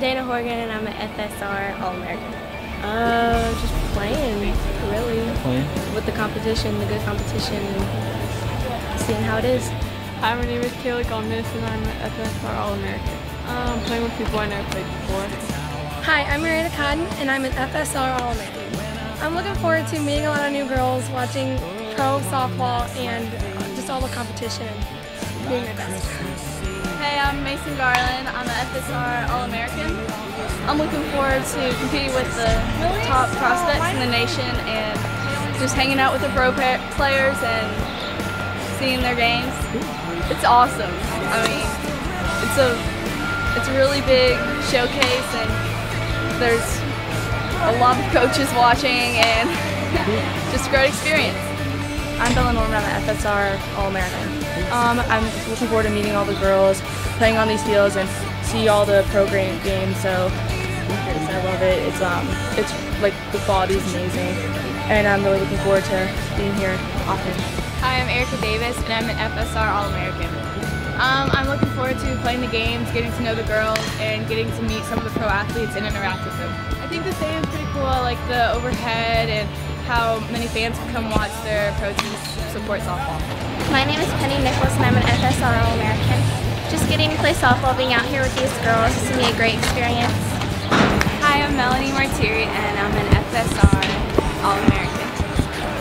Dana Horgan, and I'm an FSR All American. Uh, just playing, really. Playing? With the competition, the good competition, and seeing how it is. Hi, my name is Kayla Gomez, and I'm an FSR All American. Um, playing with people I never played before. Hi, I'm Miranda Cotton, and I'm an FSR All American. I'm looking forward to meeting a lot of new girls, watching pro softball, and just all the competition, and doing my best. Hey, I'm Mason Garland. I'm an FSR All-American. I'm looking forward to competing with the top prospects in the nation and just hanging out with the pro players and seeing their games. It's awesome. I mean, it's a it's a really big showcase and there's a lot of coaches watching and just a great experience. I'm Bella Norman, I'm an FSR All-American. Um, I'm looking forward to meeting all the girls, playing on these fields, and see all the program games. So I love it. It's um, it's like the quality is amazing, and I'm really looking forward to being here often. Hi, I'm Erica Davis, and I'm an FSR All-American. Um, I'm looking forward to playing the games, getting to know the girls, and getting to meet some of the pro athletes and interact with them. I think the stadium's pretty cool. Like the overhead and how many fans can come watch their pro teams support softball. My name is Penny Nichols and I'm an FSR All-American. Just getting to play softball, being out here with these girls, is going to be a great experience. Hi, I'm Melanie Martiri and I'm an FSR All-American.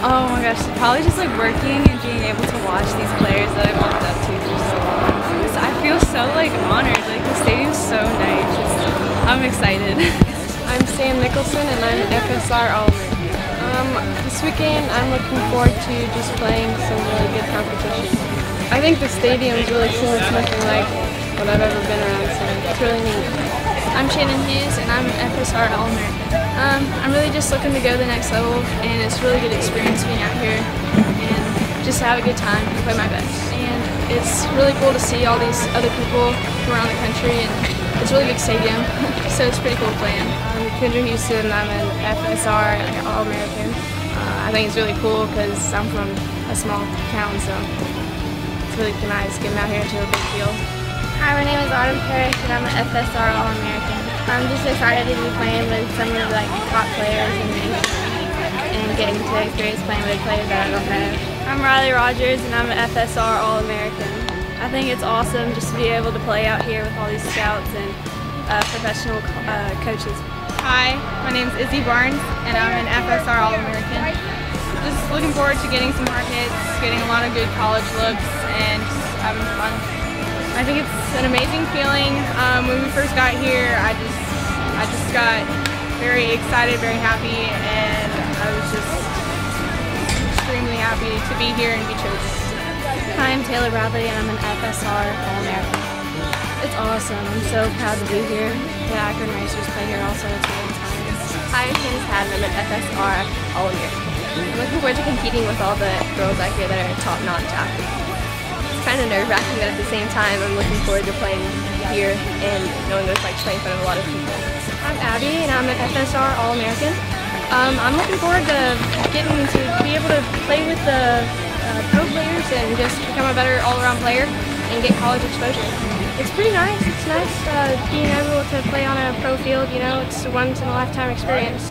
Oh my gosh, probably just like working and being able to watch these players that I've looked up to for so long. I feel so like honored, like the stadium's so nice. I'm excited. I'm Sam Nicholson and I'm an FSR All-American. Um, this weekend I'm looking forward to just playing some really good competition. I think the stadium is really cool. It's nothing like what I've ever been around, so it's really neat. I'm Shannon Hughes and I'm an FSR All-American. Um, I'm really just looking to go to the next level and it's a really good experience being out here and just have a good time and play my best. And it's really cool to see all these other people from around the country and it's a really big stadium, so it's pretty cool playing. I'm Kendra Houston. I'm an FSR All-American. Uh, I think it's really cool because I'm from a small town, so it's really nice getting out here to a big field. Hi, my name is Autumn Parrish, and I'm an FSR All-American. I'm just excited to be playing with some of the like top players in the and getting to experience playing with players that I don't know. I'm Riley Rogers and I'm an FSR All-American. I think it's awesome just to be able to play out here with all these scouts and uh, professional uh, coaches. Hi, my name is Izzy Barnes and I'm an FSR All-American. Just looking forward to getting some more hits, getting a lot of good college looks, and just having fun. I think it's an amazing feeling. Um, when we first got here, I just, I just got very excited, very happy, and I was just extremely happy to be here and be chosen. Hi, I'm Taylor Bradley and I'm an FSR All-American. It's awesome. I'm so proud to be here. The Akron Racers play here also. It's really exciting. Hi, I'm Candice Haddon. I'm an FSR All-American. I'm looking forward to competing with all the girls out here that are top-notch athletes. Kind of nerve-wracking, but at the same time, I'm looking forward to playing here and knowing that it's like to play in front of a lot of people. I'm Abby, and I'm an FSR All-American. Um, I'm looking forward to getting to be able to play with the uh, pro players and just become a better all-around player and get college exposure. It's pretty nice. It's nice uh, being able to play on a pro field. You know, it's a once-in-a-lifetime experience.